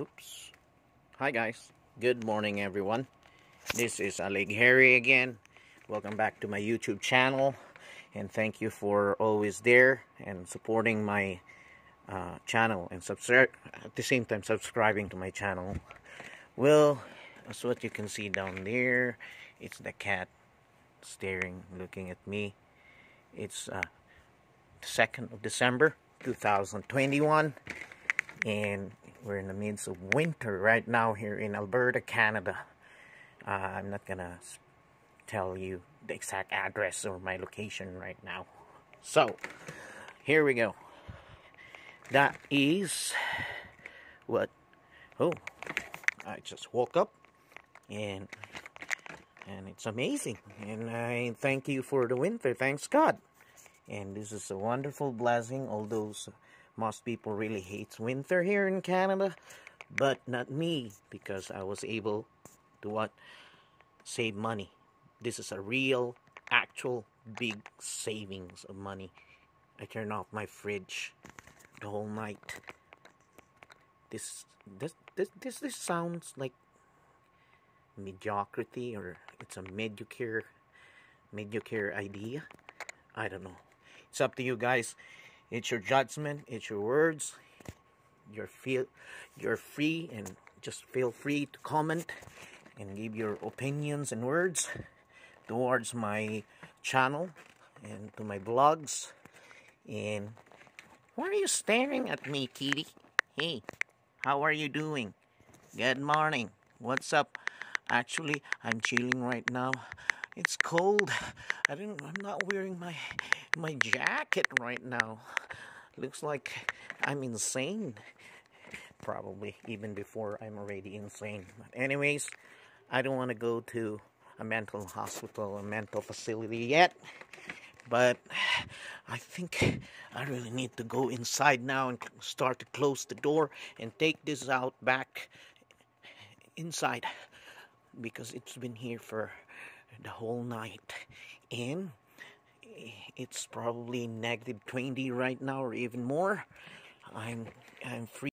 Oops. Hi guys. Good morning everyone. This is Alig Harry again. Welcome back to my YouTube channel and thank you for always there and supporting my uh, channel and at the same time subscribing to my channel. Well, as what you can see down there. It's the cat staring, looking at me. It's uh, the 2nd of December 2021 and we're in the midst of winter right now here in Alberta, Canada. Uh, I'm not gonna tell you the exact address or my location right now. So, here we go. That is what. Oh, I just woke up and and it's amazing. And I thank you for the winter. Thanks God. And this is a wonderful blessing, All although most people really hate winter here in Canada, but not me because I was able to what save money. This is a real, actual, big savings of money. I turn off my fridge the whole night. This this this this, this sounds like mediocrity or it's a mediocre mediocre idea. I don't know. It's up to you guys. It's your judgment, it's your words. You're feel you're free and just feel free to comment and give your opinions and words towards my channel and to my blogs. And why are you staring at me, kitty? Hey, how are you doing? Good morning. What's up? Actually, I'm chilling right now. It's cold. I don't. I'm not wearing my my jacket right now. Looks like I'm insane. Probably even before I'm already insane. But anyways, I don't want to go to a mental hospital, a mental facility yet. But I think I really need to go inside now and start to close the door and take this out back inside because it's been here for the whole night. And it's probably negative 20 right now or even more. I'm i'm free